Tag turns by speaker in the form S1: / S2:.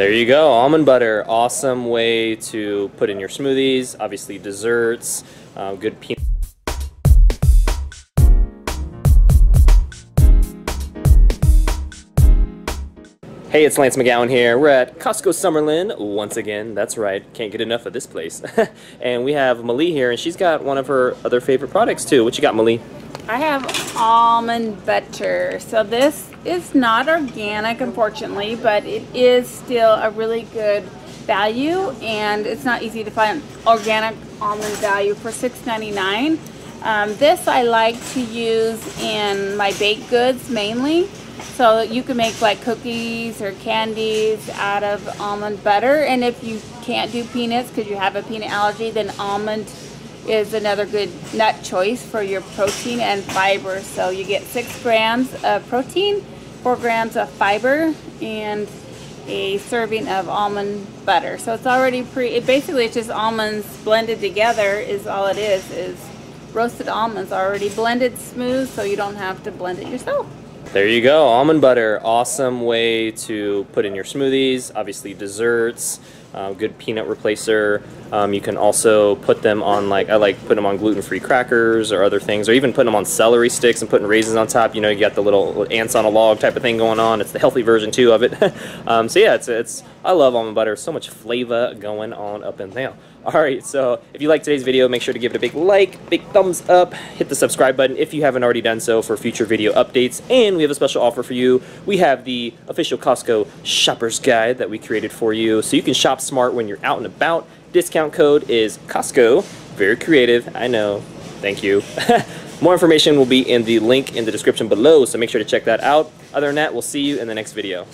S1: There you go, almond butter. Awesome way to put in your smoothies, obviously desserts, uh, good peanut. Hey, it's Lance McGowan here. We're at Costco Summerlin once again. That's right, can't get enough of this place. and we have Malie here, and she's got one of her other favorite products too. What you got, Malie?
S2: I have almond butter. So this is not organic, unfortunately, but it is still a really good value, and it's not easy to find organic almond value for $6.99. Um, this I like to use in my baked goods mainly. So you can make like cookies or candies out of almond butter. And if you can't do peanuts because you have a peanut allergy, then almond is another good nut choice for your protein and fiber. So you get six grams of protein, four grams of fiber, and a serving of almond butter. So it's already pre, it basically it's just almonds blended together is all it is, is roasted almonds already blended smooth so you don't have to blend it yourself.
S1: There you go, almond butter. Awesome way to put in your smoothies, obviously desserts, uh, good peanut replacer. Um, you can also put them on like, I like putting them on gluten-free crackers or other things, or even putting them on celery sticks and putting raisins on top. You know, you got the little ants on a log type of thing going on. It's the healthy version too of it. um, so yeah, it's, it's, I love almond butter. So much flavor going on up in there. Alright, so if you like today's video, make sure to give it a big like, big thumbs up, hit the subscribe button if you haven't already done so for future video updates, and we have a special offer for you. We have the official Costco Shopper's Guide that we created for you, so you can smart when you're out and about. Discount code is Costco. Very creative, I know. Thank you. More information will be in the link in the description below, so make sure to check that out. Other than that, we'll see you in the next video.